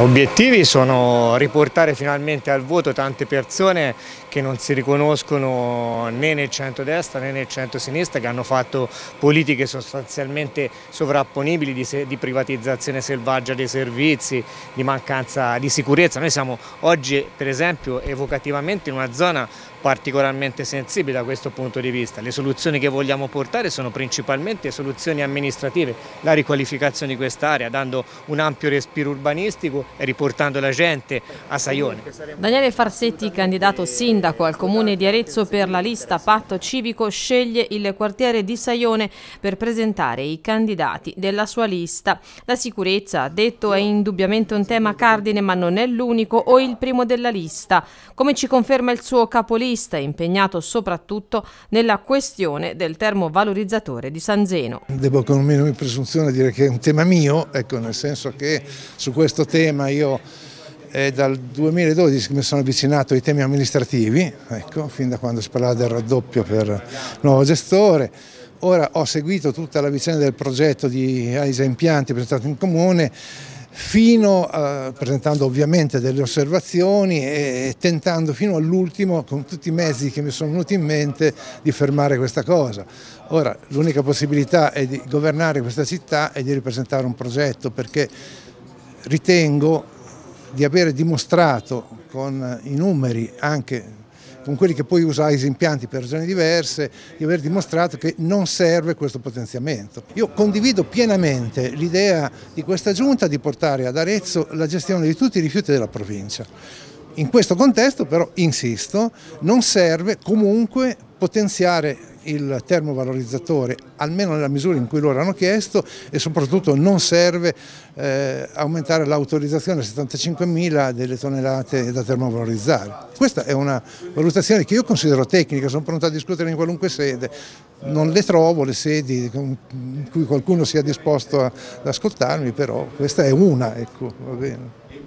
obiettivi sono riportare finalmente al voto tante persone che non si riconoscono né nel centro-destra né nel centro-sinistra, che hanno fatto politiche sostanzialmente sovrapponibili di, di, privatizzazione selvaggia dei servizi, di mancanza di sicurezza. Noi siamo oggi per esempio evocativamente in una zona particolarmente sensibile da questo punto di vista. Le soluzioni che vogliamo portare sono principalmente soluzioni amministrative, la riqualificazione di quest'area, dando un ampio respiro urbanistico e riportando la gente a Saione. Daniele Farsetti, candidato sindaco al comune di Arezzo per la lista Patto Civico, sceglie il quartiere di Saione per presentare i candidati della sua lista. La sicurezza, ha detto, è indubbiamente un tema cardine ma non è l'unico o il primo della lista, come ci conferma il suo capolista è impegnato soprattutto nella questione del termovalorizzatore di San Zeno. Devo con minimo di presunzione dire che è un tema mio, ecco, nel senso che su questo tema io è dal 2012 che mi sono avvicinato ai temi amministrativi, ecco, fin da quando si parlava del raddoppio per nuovo gestore. Ora ho seguito tutta la vicenda del progetto di AISA Impianti presentato in comune fino a, presentando ovviamente delle osservazioni e tentando fino all'ultimo con tutti i mezzi che mi sono venuti in mente di fermare questa cosa. Ora l'unica possibilità è di governare questa città e di ripresentare un progetto perché ritengo di aver dimostrato con i numeri anche con quelli che poi usa i impianti per ragioni diverse, di aver dimostrato che non serve questo potenziamento. Io condivido pienamente l'idea di questa giunta di portare ad Arezzo la gestione di tutti i rifiuti della provincia. In questo contesto però, insisto, non serve comunque potenziare il termovalorizzatore, almeno nella misura in cui loro hanno chiesto e soprattutto non serve eh, aumentare l'autorizzazione a 75.000 delle tonnellate da termovalorizzare. Questa è una valutazione che io considero tecnica, sono pronto a discutere in qualunque sede, non le trovo le sedi in cui qualcuno sia disposto ad ascoltarmi, però questa è una, ecco.